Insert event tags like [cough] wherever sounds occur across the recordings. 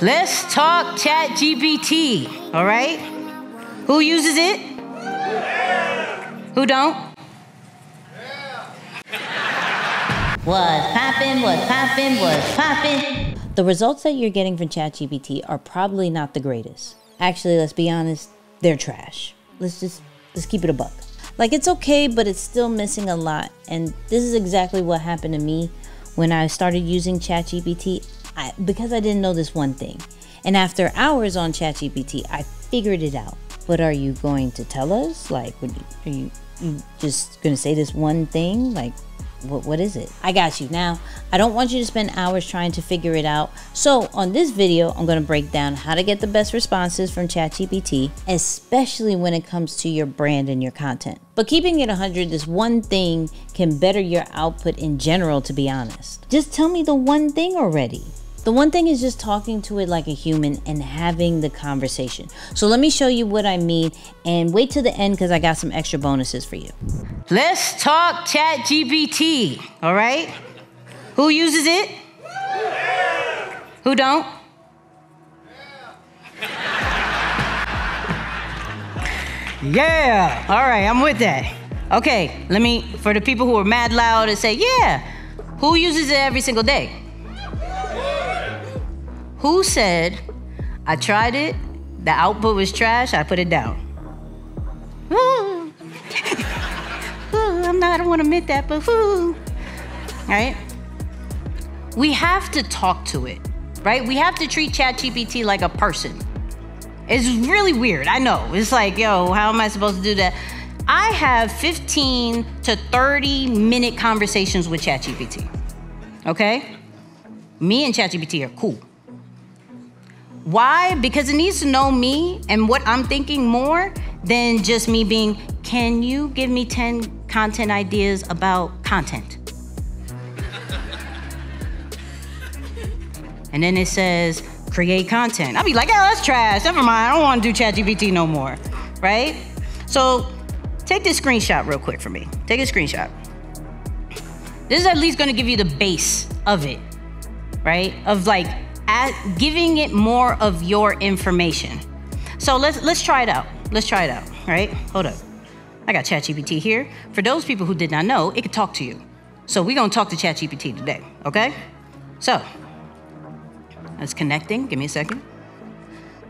Let's talk Chat GPT, all right? Who uses it? Who don't? [laughs] What's poppin', what's poppin', what's poppin'. The results that you're getting from ChatGPT are probably not the greatest. Actually, let's be honest, they're trash. Let's just let's keep it a buck. Like it's okay, but it's still missing a lot. And this is exactly what happened to me when I started using ChatGPT. I, because I didn't know this one thing. And after hours on ChatGPT, I figured it out. But are you going to tell us? Like, are you, you just going to say this one thing? Like, what, what is it? I got you. Now, I don't want you to spend hours trying to figure it out. So on this video, I'm going to break down how to get the best responses from ChatGPT, especially when it comes to your brand and your content. But keeping it 100, this one thing can better your output in general, to be honest. Just tell me the one thing already. The one thing is just talking to it like a human and having the conversation. So let me show you what I mean and wait till the end because I got some extra bonuses for you. Let's talk Chat GPT, all right? Who uses it? Who don't? Yeah, all right, I'm with that. Okay, let me, for the people who are mad loud and say, yeah, who uses it every single day? Who said, I tried it, the output was trash, I put it down? [laughs] Ooh. Ooh, I'm not, I don't want to admit that, but whoo. Right? We have to talk to it, right? We have to treat ChatGPT like a person. It's really weird, I know. It's like, yo, how am I supposed to do that? I have 15 to 30 minute conversations with ChatGPT. Okay? Me and ChatGPT are cool. Why? Because it needs to know me and what I'm thinking more than just me being, can you give me 10 content ideas about content? [laughs] and then it says, create content. I'll be like, oh, that's trash. Never mind. I don't want to do ChatGPT no more. Right? So take this screenshot real quick for me. Take a screenshot. This is at least going to give you the base of it, right? Of like, at giving it more of your information. So let's let's try it out. Let's try it out, right? Hold up. I got ChatGPT here. For those people who did not know, it could talk to you. So we're gonna talk to ChatGPT today, okay? So it's connecting. Give me a second.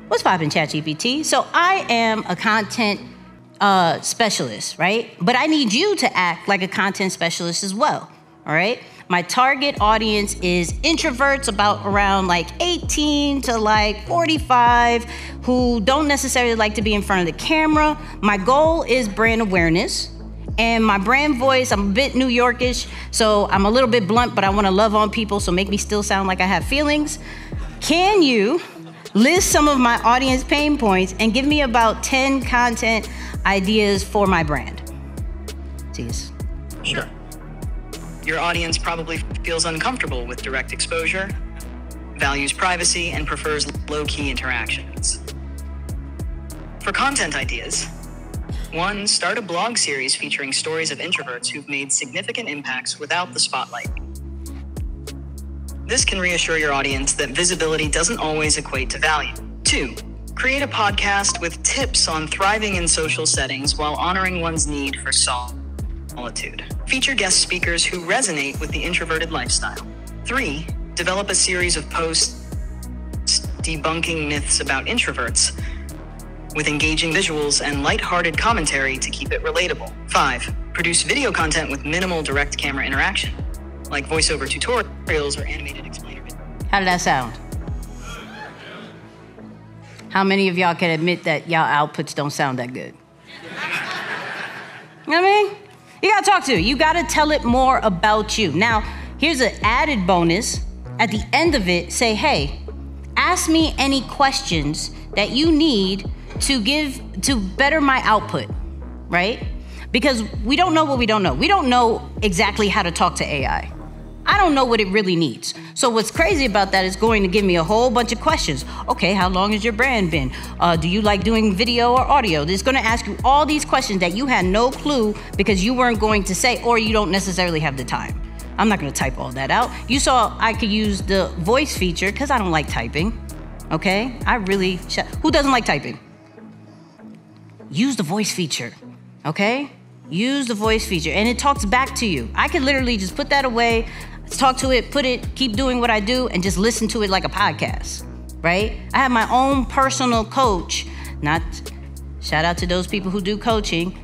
What's poppin' ChatGPT? So I am a content uh, specialist, right? But I need you to act like a content specialist as well, all right? My target audience is introverts, about around like 18 to like 45, who don't necessarily like to be in front of the camera. My goal is brand awareness. And my brand voice, I'm a bit New Yorkish, so I'm a little bit blunt, but I wanna love on people, so make me still sound like I have feelings. Can you list some of my audience pain points and give me about 10 content ideas for my brand? Jeez. Sure. Your audience probably feels uncomfortable with direct exposure, values privacy, and prefers low key interactions. For content ideas, one, start a blog series featuring stories of introverts who've made significant impacts without the spotlight. This can reassure your audience that visibility doesn't always equate to value. Two, create a podcast with tips on thriving in social settings while honoring one's need for solitude solitude. Feature guest speakers who resonate with the introverted lifestyle. Three, develop a series of posts debunking myths about introverts with engaging visuals and light-hearted commentary to keep it relatable. Five, produce video content with minimal direct camera interaction, like voiceover tutorials or animated explainer videos. How did that sound? How many of y'all can admit that y'all outputs don't sound that good? [laughs] You know what I mean? You gotta talk to it. You gotta tell it more about you. Now, here's an added bonus. At the end of it, say, hey, ask me any questions that you need to give to better my output, right? Because we don't know what we don't know. We don't know exactly how to talk to AI. I don't know what it really needs. So what's crazy about that is going to give me a whole bunch of questions. Okay, how long has your brand been? Uh, do you like doing video or audio? It's going to ask you all these questions that you had no clue because you weren't going to say or you don't necessarily have the time. I'm not going to type all that out. You saw I could use the voice feature because I don't like typing, Okay? I really, who doesn't like typing? Use the voice feature. Okay? Use the voice feature and it talks back to you. I could literally just put that away, talk to it, put it, keep doing what I do, and just listen to it like a podcast, right? I have my own personal coach, not shout out to those people who do coaching.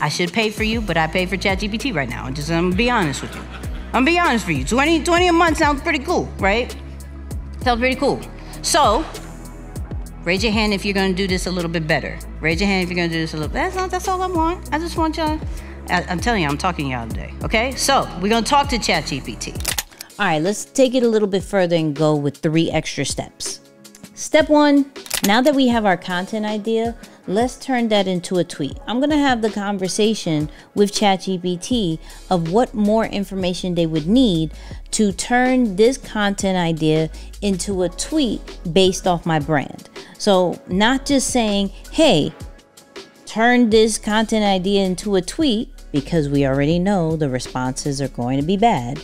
I should pay for you, but I pay for ChatGPT right now. I'm just I'm gonna be honest with you. I'm gonna be honest for you. 20, 20 a month sounds pretty cool, right? Sounds pretty cool. So raise your hand if you're gonna do this a little bit better. Raise your hand if you're gonna do this a little. That's not. That's all I want. I just want y'all. I'm telling you, I'm talking to y'all today. Okay, so we're gonna talk to ChatGPT. All right, let's take it a little bit further and go with three extra steps. Step one, now that we have our content idea, let's turn that into a tweet. I'm going to have the conversation with ChatGPT of what more information they would need to turn this content idea into a tweet based off my brand. So, not just saying, hey, turn this content idea into a tweet because we already know the responses are going to be bad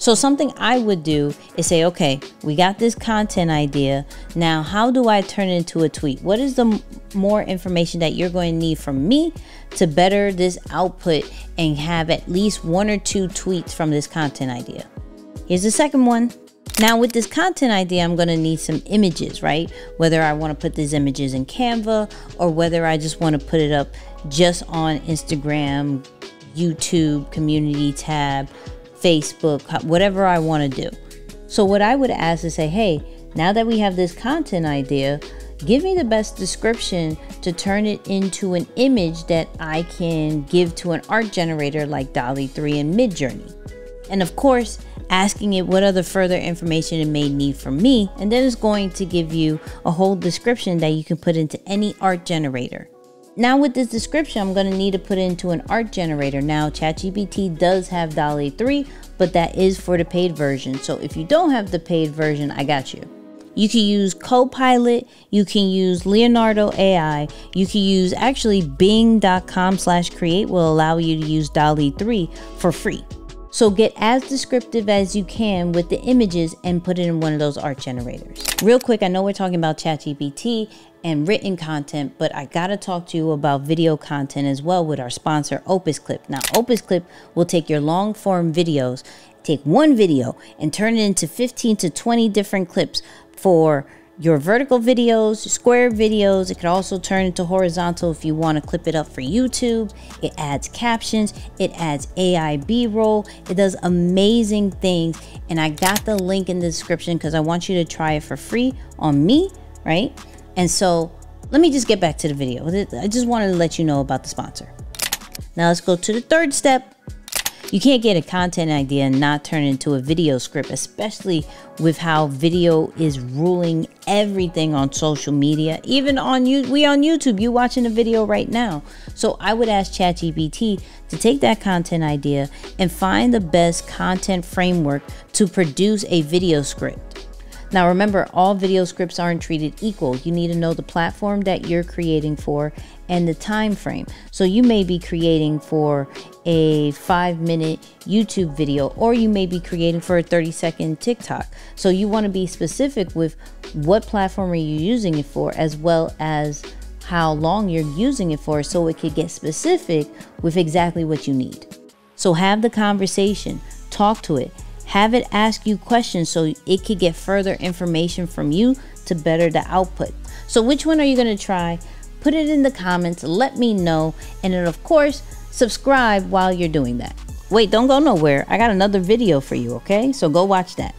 so, something I would do is say, okay, we got this content idea. Now, how do I turn it into a tweet? What is the more information that you're going to need from me to better this output and have at least one or two tweets from this content idea? Here's the second one. Now, with this content idea, I'm to need some images, right? Whether I want to put these images in Canva or whether I just want to put it up just on Instagram, YouTube, community tab, Facebook, whatever I want to do. So, what I would ask is say, hey, now that we have this content idea, give me the best description to turn it into an image that I can give to an art generator like DALL-E 3 and Midjourney. And of course, asking it what other further information it may need from me, and then it's going to give you a whole description that you can put into any art generator. Now with this description, I'm going to need to put into an art generator. Now ChatGPT does have DALL-E 3, but that is for the paid version. So if you don't have the paid version, I got you. You can use Copilot, you can use Leonardo AI, you can use actually bing.com slash create will allow you to use DALL-E 3 for free. So get as descriptive as you can with the images and put it in one of those art generators. Real quick, I know we're talking about ChatGPT and written content, but I gotta talk to you about video content as well with our sponsor, Opus Clip. Now, Opus Clip will take your long form videos, take one video, and turn it into 15 to 20 different clips for your vertical videos, square videos. It can also turn into horizontal if you want to clip it up for YouTube. It adds captions, it adds AI B roll. It does amazing things. And I got the link in the description because I want you to try it for free on me, right? And so let me just get back to the video. I just wanted to let you know about the sponsor. Now let's go to the third step. You can't get a content idea and not turn it into a video script, especially with how video is ruling everything on social media. Even on you, we on YouTube, you watching a video right now. So I would ask ChatGPT to take that content idea and find the best content framework to produce a video script. Now, remember, all video scripts aren't treated equal. You need to know the platform that you're creating for and the time frame. So, you may be creating for a five minute YouTube video, or you may be creating for a 30 second TikTok. So, you want to be specific with what platform are you using it for, as well as how long you're using it for, so it could get specific with exactly what you need. So, have the conversation, talk to it have it ask you questions so it could get further information from you to better the output. So, which one are you going to try? Put it in the comments, let me know, and then, of course, subscribe while you're doing that. Wait, don't go nowhere. I got another video for you, okay? So, go watch that.